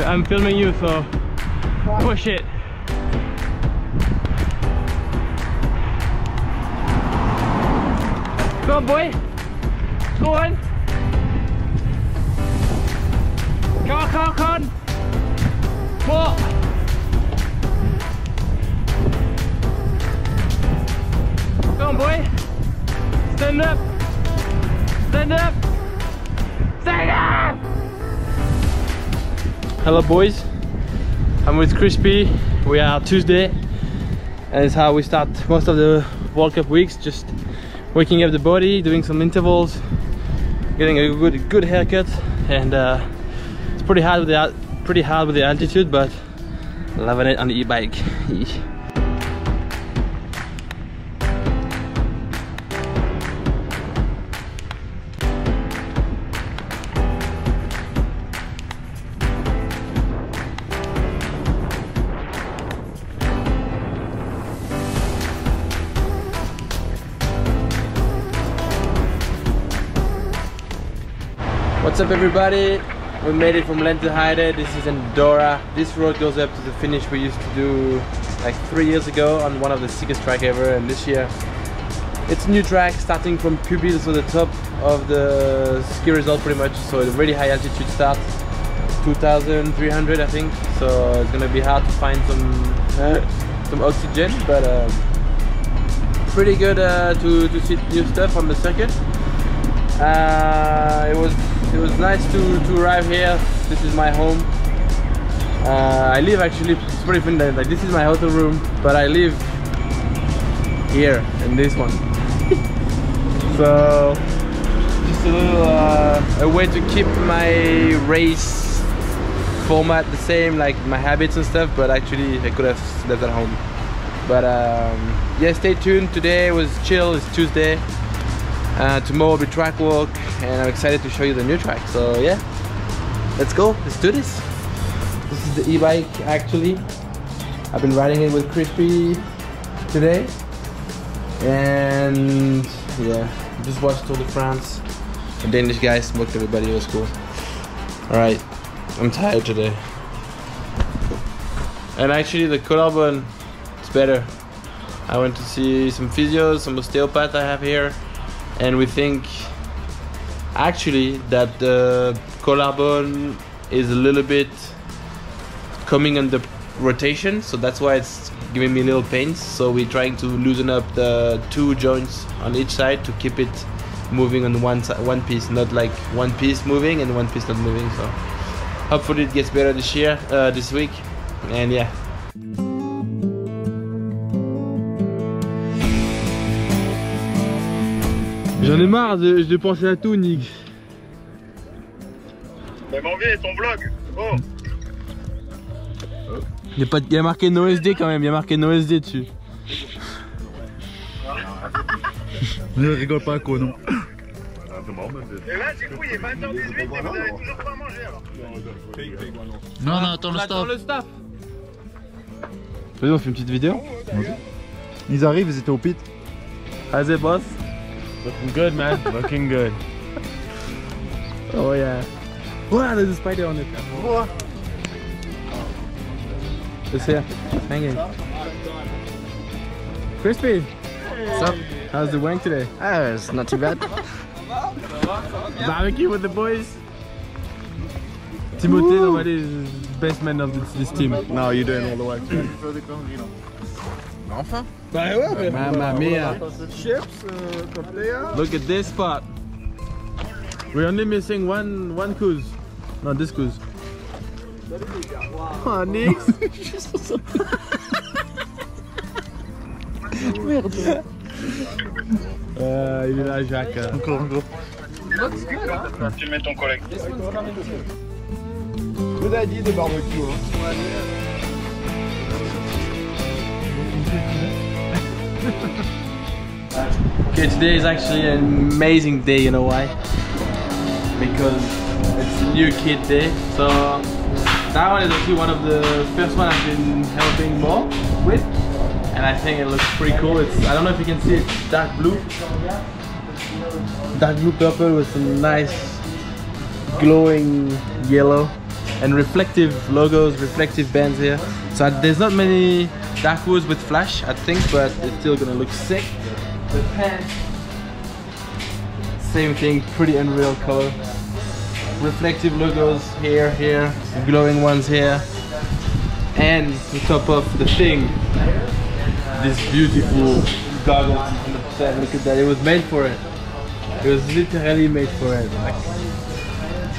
I'm filming you, so push it. Go on, boy. Go on. Come on, come on, come on. More. Go on, boy. Stand up. Stand up. Stand up. Hello, boys. I'm with Crispy. We are Tuesday, and it's how we start most of the World Cup weeks. Just waking up the body, doing some intervals, getting a good good haircut, and uh, it's pretty hard with the pretty hard with the altitude, but loving it on the e-bike. What's up everybody? We made it from Lenzerheide. This is Andorra. This road goes up to the finish we used to do like three years ago on one of the sickest track ever and this year it's a new track starting from Pubil so the top of the ski resort pretty much so a really high altitude start 2300 I think so it's gonna be hard to find some uh, some oxygen but um, pretty good uh, to, to see new stuff on the circuit uh, it was it was nice to, to arrive here. This is my home. Uh, I live actually. It's pretty funny. Like this is my hotel room, but I live here in this one. so just a little uh, a way to keep my race format the same, like my habits and stuff. But actually, I could have slept at home. But um, yeah, stay tuned. Today was chill. It's Tuesday. Uh, tomorrow will be track walk and I'm excited to show you the new track. So yeah. Let's go. Let's do this. This is the e-bike actually. I've been riding it with Crispy today. And yeah just watched Tour de France. A Danish guy smoked everybody. It was cool. Alright I'm tired today. And actually the collarbone is better. I went to see some physios some osteopath I have here and we think actually that the collarbone is a little bit coming under rotation so that's why it's giving me little pains. So we're trying to loosen up the two joints on each side to keep it moving on one one piece not like one piece moving and one piece not moving. So hopefully it gets better this year uh, this week. And yeah J'en ai marre de, de penser à tout, Nick. Mais mon vieux, ton vlog Oh Il y, a pas il y a marqué NoSD quand même, il y a marqué NoSD dessus. Ne rigole pas, Conan. Et là, du coup, il est 20h18 et vous avez toujours pas mangé alors Non, non, attends le staff. Vas-y, on fait une petite vidéo. Ils arrivent, ils étaient au pit. It, boss? Looking good, man. Looking good. Oh yeah. Wow, there's a spider on it. It's here. Hanging. Crispy. What's up? How's the wank today? Oh, it's not too bad. Barbecue with the boys. Timothée normally is best man of this, this team. No, you're doing all the work. Bah ouais, Mamma mia. Chips, uh, player. Look at this spot. We're only missing one one cruise. No, this cruise. Oh, Nix. Euh, il est là, Jacques. Encore, encore. Tu mets ton collègue. Good idea de barbecue? Okay, today is actually an amazing day, you know why? Because it's a new kid day. So that one is actually one of the first one I've been helping more with. And I think it looks pretty cool. It's I don't know if you can see it, it's dark blue. Dark blue purple with some nice glowing yellow. and reflective logos, reflective bands here. So there's not many dark woods with flash, I think, but it's still gonna look sick. The pants, same thing, pretty unreal color. Reflective logos here, here, glowing ones here. And to top of the thing, this beautiful goggles 100%. Look at that, it was made for it. It was literally made for it.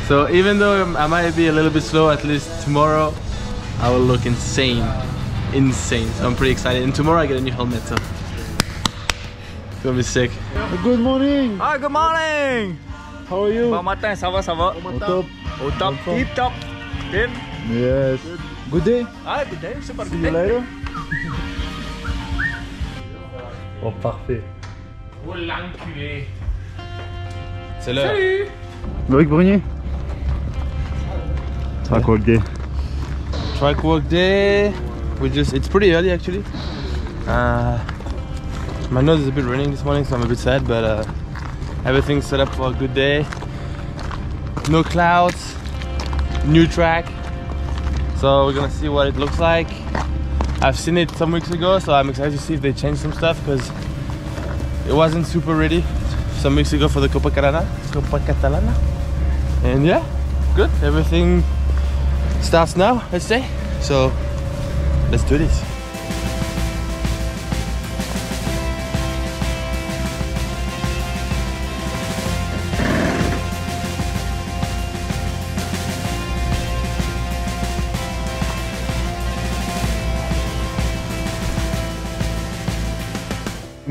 So even though I might be a little bit slow, at least tomorrow I will look insane. Insane. So I'm pretty excited. And tomorrow I get a new helmet, so it's gonna be sick. Good morning. Ah, good morning. How are you? Bon matin, ça va, ça va? Top. Au top, tip top. Tip. Yes. Good day. Ah, good day, super See good you later. Oh, parfait. Oh l'enculé C'est l'heure. Loïc Bruni. Track walk day. Track walk day. We just it's pretty early actually. Uh, my nose is a bit running this morning, so I'm a bit sad, but uh, everything's set up for a good day. No clouds, new track. So we're gonna see what it looks like. I've seen it some weeks ago, so I'm excited to see if they changed some stuff because it wasn't super ready some weeks ago for the Copa Catalana. Copa Catalana. And yeah, good. Everything starts now, let's say. So let's do this.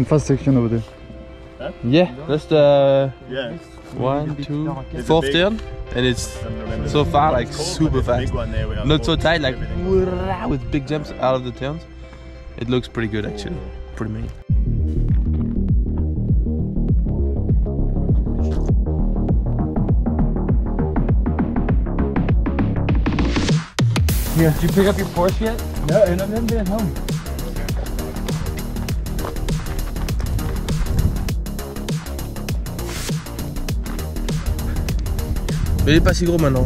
Fast section over there. Yeah, that's the Yeah. One, two, It's a fourth big- turn, and it's so far like super fast. Not so tight, like with big jumps out of the turns. It looks pretty good actually, pretty mean. Here, did you pick up your Porsche yet? No, and I haven't been home. Mais il est pas si gros maintenant.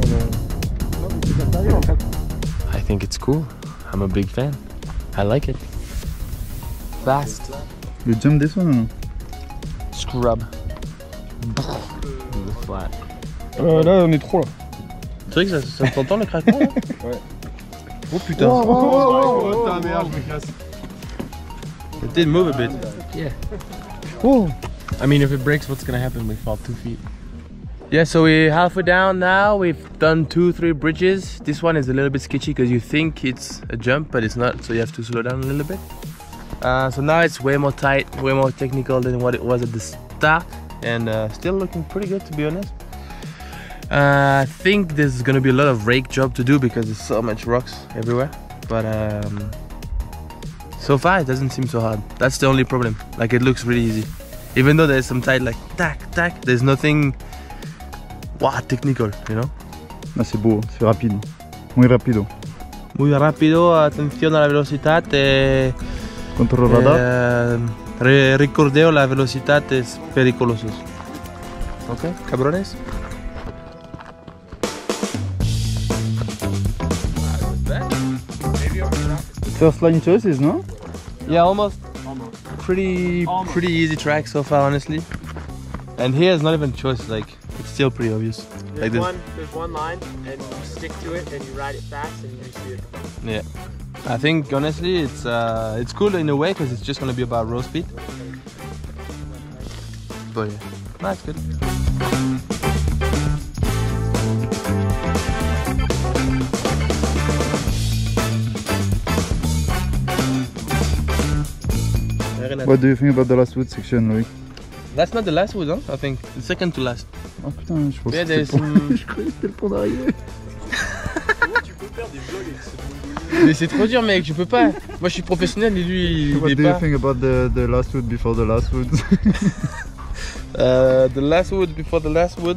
I think it's cool. I'm a big fan. I like it. Fast. You jump this one or no? Scrub. Flat. Euh, là, on est trop là. C'est vrai que ça, ça t'entend le craquement là Ouais. Oh putain. oh, oh, oh, oh ta merde, je me casse. It did move a bit. Oh. I mean, if it breaks, what's gonna happen? We fall two feet. Yeah, so we're halfway down now. We've done two, three bridges. This one is a little bit sketchy because you think it's a jump, but it's not. So you have to slow down a little bit. Uh, so now it's way more tight, way more technical than what it was at the start, and uh, still looking pretty good to be honest. Uh, I think there's gonna be a lot of rake job to do because there's so much rocks everywhere. But um, so far it doesn't seem so hard. That's the only problem. Like it looks really easy, even though there's some tight like tack tack, There's nothing wow, technical, you know. Là, c'est beau, c'est rapide. Muy rapido. Muy rápido, atención a la velocidad. Eh, Control radar. eh, re- recordeo la velocidad es peligrosos. Ok, cabrones. First line choices, no? Yeah, almost. Pretty, pretty easy track so far, honestly. And here is not even choice. Like still pretty obvious. There's Like this. one, there's one line, and you stick to it, and you ride it fast, and you see it. Yeah. I think honestly, it's uh, it's cool in a way because it's just gonna be about road speed. But yeah, that's good. What do you think about the last wood section, Loïc That's not the last one, huh? I think the second to last. Oh putain, je pense Yeah, que there's c'était le pont. some. je croyais que c'était le pont d'arrivée. Mais c'est trop dur, mec. Je peux pas. Moi, je suis professionnel et lui, What il do est you think about the, the last wood before the last wood? Uh, the last wood before the last wood.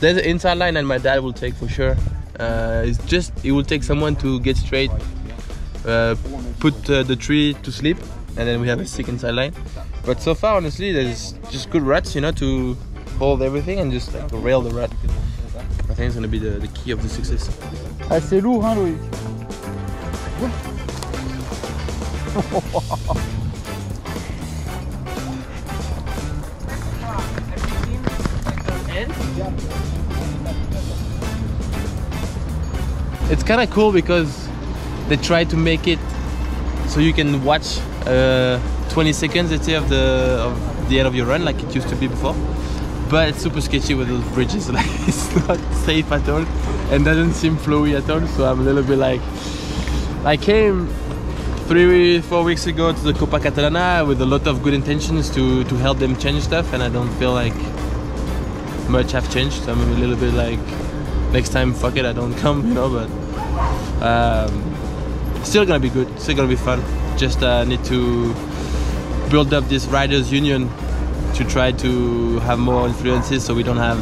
There's an inside line, and my dad will take for sure. Uh, it's just it will take someone to get straight, uh, put uh, the tree to sleep, and then we have a sick inside line. But so far, honestly, there's just good rats, you know, to hold everything and just like rail the rat. I think it's gonna be the, the key of the success. Ah, c'est lourd, hein, Loïc It's kind of cool because they try to make it so you can watch uh, 20 seconds, let's say, of the of the end of your run, like it used to be before. But it's super sketchy with those bridges. Like it's not safe at all, and doesn't seem flowy at all. So I'm a little bit like, I came three, four weeks ago to the Copa Catalana with a lot of good intentions to to help them change stuff, and I don't feel like much have changed. So I'm a little bit like, next time, fuck it, I don't come, you know. But um, still gonna be good. Still gonna be fun. Just uh, need to build up this riders union to try to have more influences, so we don't have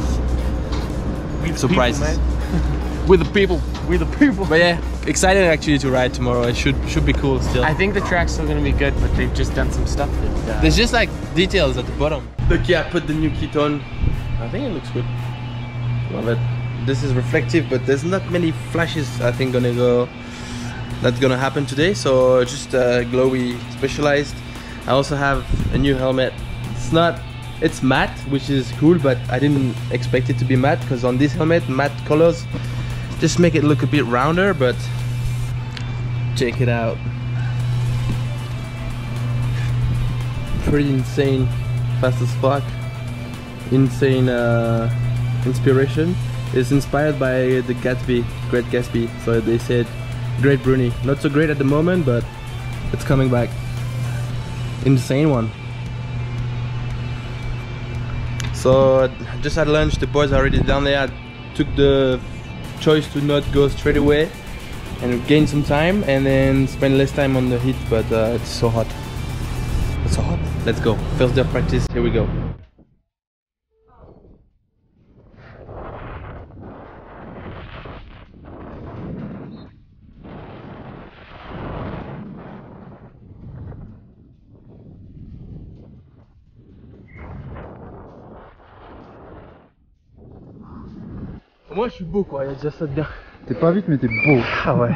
surprises with the people. We the people. But yeah, excited actually to ride tomorrow. It should should be cool still. I think the track's still gonna be good, but they've just done some stuff that. Uh, There's just like details at the bottom. Look, yeah, I put the new kit on. I think it looks good. Love it. This is reflective, but there's not many flashes. I think gonna go. That's gonna happen today. So just uh, glowy specialized. I also have a new helmet. It's not. It's matte, which is cool, but I didn't expect it to be matte because on this helmet, matte colors just make it look a bit rounder. But check it out. pretty insane fast as fuck insane uh, inspiration it's inspired by the Gatsby Great Gatsby so they said Great Bruni not so great at the moment but it's coming back insane one so just had lunch the boys are already down there I took the choice to not go straight away and gain some time and then spend less time on the heat but uh, it's so hot it's so hot. Let's go. First day of practice. Here we go. Moi je suis beau quoi, il y a déjà ça dedans. T'es pas vite, mais t'es beau. Ah ouais.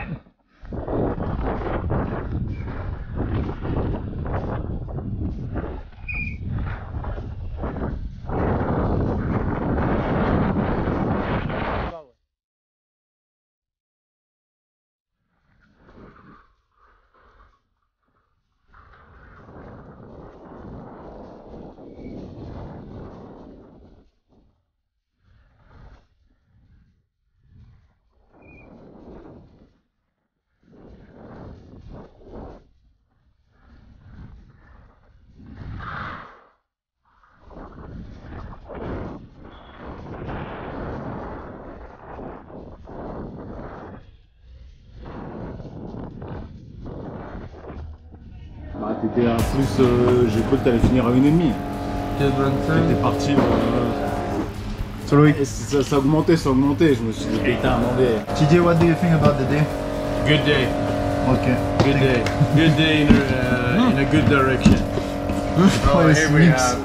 T'étais à plus. euh, J'ai cru que t'allais finir à une et demie. T'étais parti. euh, So ça, ça augmentait, ça augmentait. Je me suis dit, putain, attendez. TJ, what do you think about the day? Good day, Okay. good day, good day in a, uh, in a good direction. Oh, Oh, here we have.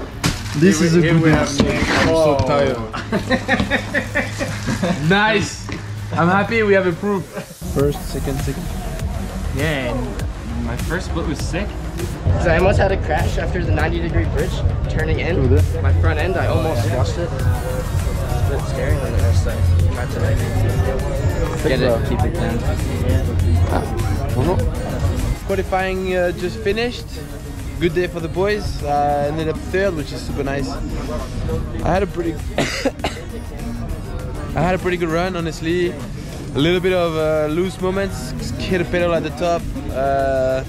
This here is we- a good have. I'm so Oh. tired. Nice! I'm happy we have a proof. First, second, second. yeah, and my first split was sick. Cause I almost had a crash after the 90 degree bridge turning in. My front end, I almost squashed it. It's a bit scary on the rest side. Tried to like get it, keep it down. Qualifying uh, just finished. Good day for the boys. Uh, ended up third, which is super nice. I had a pretty, I had a pretty good run, honestly. A little bit of uh, loose moments, hit a pedal at the top. Uh,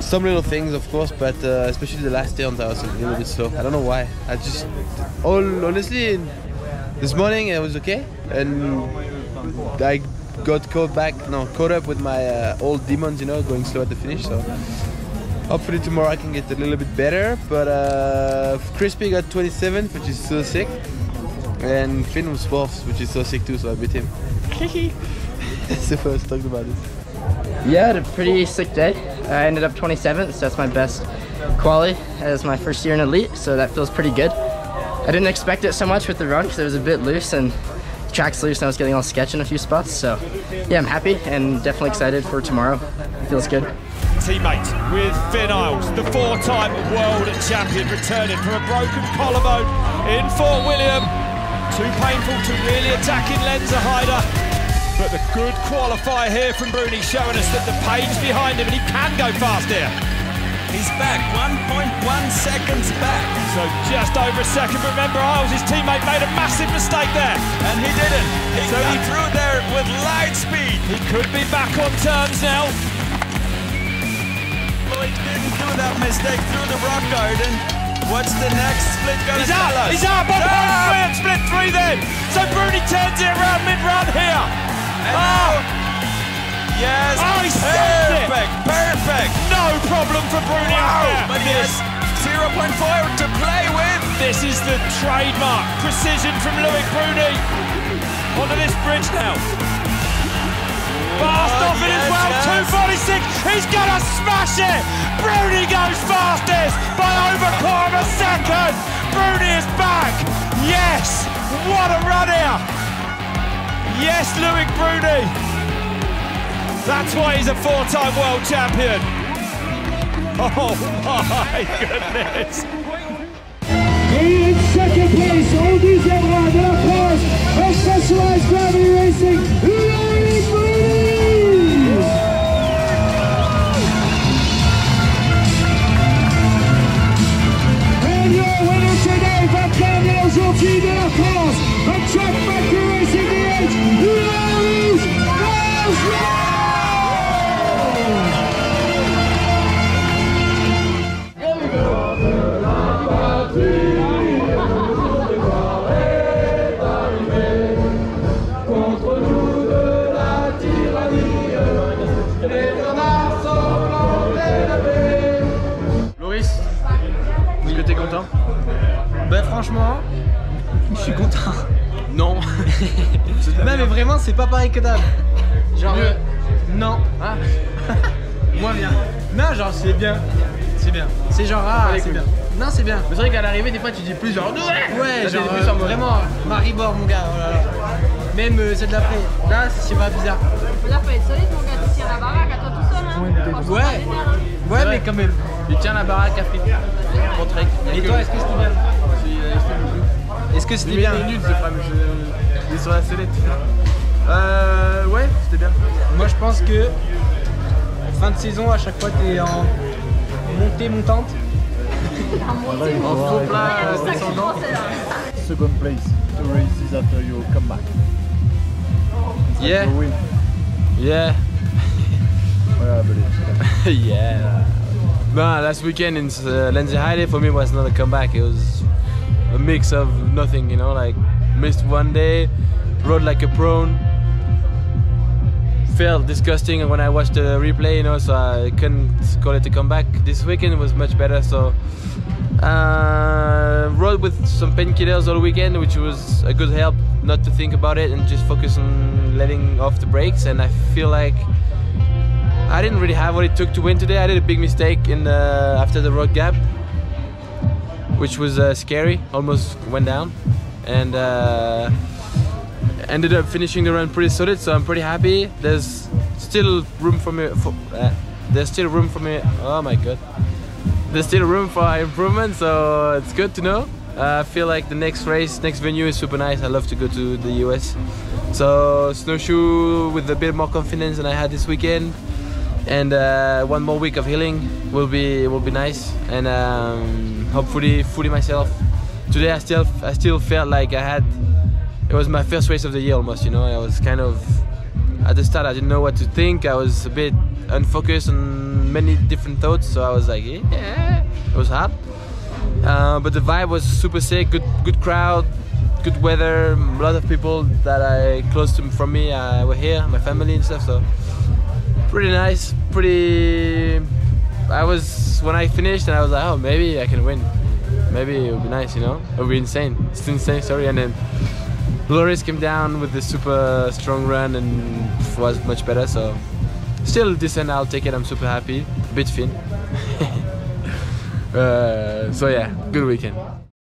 some little things, of course, but uh, especially the last turns, I was a little bit slow. I don't know why. I just, all honestly, this morning it was okay, and I got caught back, no, caught up with my uh, old demons, you know, going slow at the finish. So hopefully tomorrow I can get a little bit better. But uh, Crispy got 27th, which is so sick, and Finn was fourth, which is so sick too. So I beat him. That's the first talked about this. Yeah, I had a pretty sick day. I ended up 27th, so that's my best quali as my first year in elite, so that feels pretty good. I didn't expect it so much with the run because it was a bit loose and track's loose and I was getting all sketch in a few spots. So yeah, I'm happy and definitely excited for tomorrow. It Feels good. Teammate with Finn Iles, the four-time world champion, returning from a broken collarbone in Fort William. Too painful to really attack in Lenzerheide. But the good qualifier here from Bruni showing us that the pain's behind him and he can go fast here. He's back, 1.1 seconds back. So just over a second. Remember, Iles, his teammate, made a massive mistake there. And he didn't. He So got he- through there with light speed. He could be back on terms now. Lloyd didn't do that mistake through the rock garden. What's the next split gonna He's tell up, us? he's up, point three and split three then. So Bruni turns it around mid-run here. Oh, Yes. Oh, he stopped it. perfect, perfect. no problem for Bruni there. But has 0.4 to play with. This is the trademark precision from Loic Bruni. Onto this bridge now. Fast Oh, off it as well, yes. 246. He's gonna smash it. Bruni goes fastest by over quarter of a second. Bruni is back. Yes, what a run here. Yes, Loic Bruni. That's why he's a four-time world champion. Oh my goodness. In second place, au deuxième rang de la course, Specialized Gravity Racing, Loic Bruni! And your winner today, va gagner aujourd'hui de la Racing DH, Loris c'est pas pareil que d'hab. Genre euh, non. Ah. Moins bien. Non genre c'est bien. C'est bien. C'est genre ah c'est cool. bien. Non c'est bien. Mais c'est vrai qu'à l'arrivée, des fois, tu dis plus genre. Ouais Là, genre t'es plus en euh, mode- vraiment Maribor mon gars. oh là là. Même euh, celle d'après. Là c'est pas bizarre. Là, faut être solide, mon gars, tu tiens la baraque à toi tout seul. Hein. Ouais. pas hein. Ouais mais quand même. Il tient la baraque à fit. Pour Trek. Et toi est-ce que c'était bien? Est-ce que c'était bien? Il est nul ce frame. Je... Euh. Ouais, c'était bien. Moi je pense que fin de saison à chaque fois t'es en montée montante. En faux plat euh, descendant. là. Second place, two races after you come back. Yeah, yeah, Yeah. No, last weekend in uh, Lenzerheide for me was not a comeback. It was a mix of nothing, you know, like missed one day, rode like a prone. Felt disgusting when I watched the replay, you know, so I couldn't call it a comeback. This weekend was much better, so uh, rode with some painkillers all weekend, which was a good help not to think about it and just focus on letting off the brakes. And I feel like I didn't really have what it took to win today. I did a big mistake in the, after the road gap, which was uh, scary. Almost went down, and uh, ended up finishing the run pretty solid. So I'm pretty happy. There's still room for me. For, uh, there's still room for me. Oh my god. There's still room for improvement, so it's good to know. Uh, I feel like the next race, next venue is super nice. I love to go to the US. So Snowshoe with a bit more confidence than I had this weekend and uh, one more week of healing will be will be nice and um, hopefully fully myself today I still I still felt like I had it was my first race of the year almost you know. I was kind of at the start I didn't know what to think. I was a bit unfocused on many different thoughts so I was like yeah it was hard. Uh, but the vibe was super sick good good crowd good weather a lot of people that I close to from me uh, were here my family and stuff so pretty nice pretty I was when I finished and I was like oh maybe I can win. Maybe it would be nice you know? It would be insane. It's insane sorry and then Loris came down with the super strong run and was much better so still decent I'll take it I'm super happy. A bit thin. Uh, so yeah good weekend